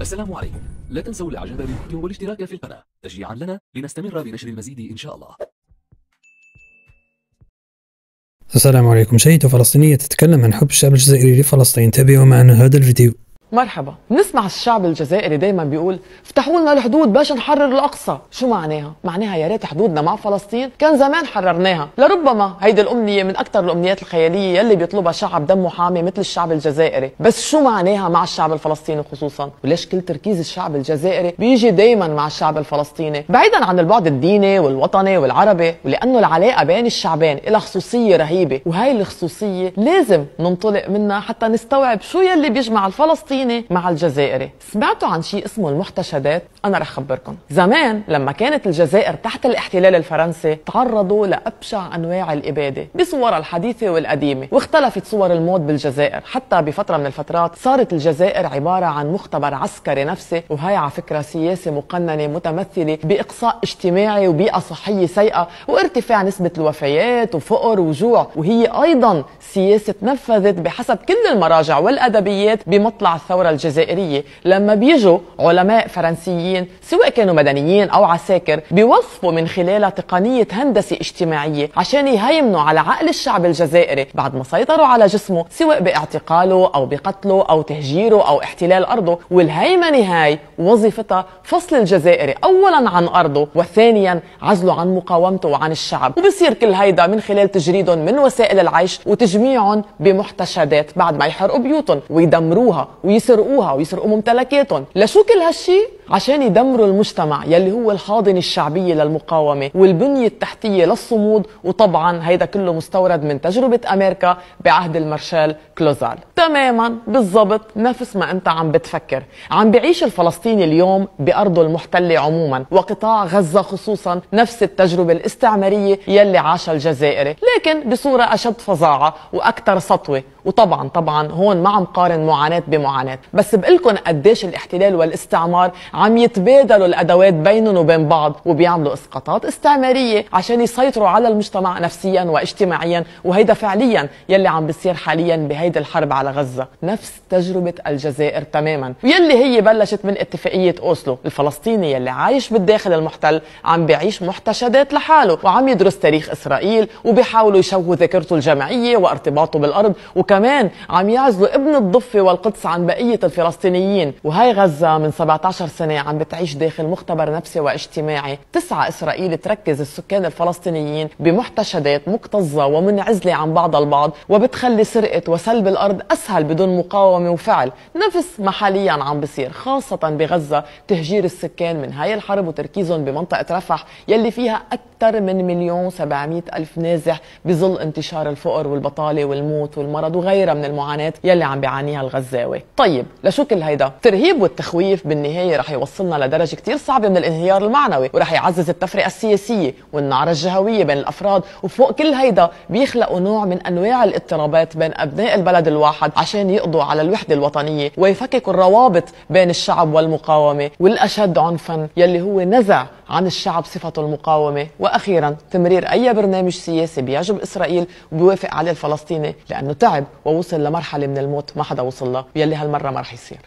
السلام عليكم. لا تنسوا الاعجاب بالفيديو والاشتراك في القناة. تشجيعا لنا لنستمر بنشر المزيد إن شاء الله. السلام عليكم. شهيدة فلسطينية تتكلم عن حب الشعب الجزائري لفلسطين. تابعوا معنا هذا الفيديو. مرحبا بنسمع الشعب الجزائري دايما بيقول افتحوا لنا الحدود باش نحرر الأقصى. شو معناها؟ معناها يا ريت حدودنا مع فلسطين. كان زمان حررناها. لربما هيدي الأمنية من أكثر الأمنيات الخيالية يلي بيطلبها شعب دمه حامي مثل الشعب الجزائري. بس شو معناها مع الشعب الفلسطيني خصوصا؟ وليش كل تركيز الشعب الجزائري بيجي دايما مع الشعب الفلسطيني؟ بعيدا عن البعد الديني والوطني والعربي ولأنه العلاقة بين الشعبين لها خصوصية رهيبة. وهي الخصوصية لازم ننطلق منها حتى نستوعب شو يلي بيجمع الفلسطيني الفلسطيني مع الجزائري. سمعتوا عن شيء اسمه المحتشدات؟ أنا رح اخبركم زمان لما كانت الجزائر تحت الاحتلال الفرنسي تعرضوا لأبشع أنواع الإبادة بصورها الحديثة والقديمة واختلفت صور الموت بالجزائر. حتى بفترة من الفترات صارت الجزائر عبارة عن مختبر عسكري نفسي وهي على فكرة سياسة مقننة متمثلة بإقصاء اجتماعي وبيئة صحية سيئة وارتفاع نسبة الوفيات وفقر وجوع. وهي أيضا سياسة نفذت بحسب كل المراجع والأدبيات بمطلع الثورة الجزائرية لما بيجوا علماء فرنسيين سواء كانوا مدنيين أو عساكر بيوصفوا من خلالها تقنية هندسة اجتماعية عشان يهيمنوا على عقل الشعب الجزائري بعد ما سيطروا على جسمه سواء باعتقاله أو بقتله أو تهجيره أو احتلال أرضه. والهيمنة هاي وظيفتها فصل الجزائري أولا عن أرضه وثانيا عزله عن مقاومته وعن الشعب. وبصير كل هيدا من خلال تجريدهم من وسائل العيش وتجميعهم بمحتشدات بعد ما يحرقوا بيوتهم ويدمروها ويسرقوها ويسرقوا ممتلكاتهم. لشو كل هالشي؟ عشان يدمروا المجتمع يلي هو الحاضنة الشعبية للمقاومة والبنية التحتية للصمود. وطبعا هيدا كله مستورد من تجربة أمريكا بعهد المارشال كلوزال. تماما بالضبط نفس ما أنت عم بتفكر. عم بعيش الفلسطيني اليوم بأرضه المحتلة عموما وقطاع غزة خصوصا نفس التجربة الاستعمارية يلي عاشها الجزائري لكن بصورة أشد فظاعة وأكثر سطوة. وطبعا طبعا هون ما عم قارن معاناة بمعاناة. بس بقلكن قديش الاحتلال والاستعمار عم يتبادلوا الأدوات بينهم وبين بعض وبيعملوا إسقاطات استعمارية عشان يسيطروا على المجتمع نفسيا واجتماعيا وهيدا فعليا يلي عم بيصير حاليا بهيدي الحرب على غزة. نفس تجربة الجزائر تماما ويلي هي بلشت من اتفاقية أوسلو. الفلسطيني يلي عايش بالداخل المحتل عم بيعيش محتشدات لحاله وعم يدرس تاريخ إسرائيل وبيحاولوا يشوهوا ذاكرته الجماعية وارتباطه بالأرض وكمان عم يعزلوا ابن الضفة والقدس عن بقية الفلسطينيين. وهي غزة من 17 سنة سنة عم بتعيش داخل مختبر نفسي واجتماعي. تسعى إسرائيل تركز السكان الفلسطينيين بمحتشدات مكتظة ومنعزلة عن بعض البعض وبتخلي سرقة وسلب الأرض أسهل بدون مقاومة وفعل. نفس ما حاليا عم بصير خاصة بغزة تهجير السكان من هاي الحرب وتركيزهم بمنطقة رفح يلي فيها أكثر من مليون سبعمائة ألف نازح بظل انتشار الفقر والبطالة والموت والمرض وغيرها من المعاناة يلي عم بيعانيها الغزاوي طيب لشو كل هيدا؟ الترهيب والتخويف بالنهاية رح يوصلنا لدرجة كتير صعبة من الانهيار المعنوي ورح يعزز التفرقة السياسية والنعرة الجهوية بين الأفراد وفوق كل هيدا بيخلقوا نوع من أنواع الاضطرابات بين أبناء البلد الواحد عشان يقضوا على الوحدة الوطنية ويفككوا الروابط بين الشعب والمقاومة والأشد عنفا يلي هو نزع عن الشعب صفته المقاومة وأخيرا تمرير أي برنامج سياسي بيعجب إسرائيل وبيوافق عليه الفلسطيني لأنه تعب ووصل لمرحلة من الموت ما حدا وصل له يلي هالمرة ما رح يصير.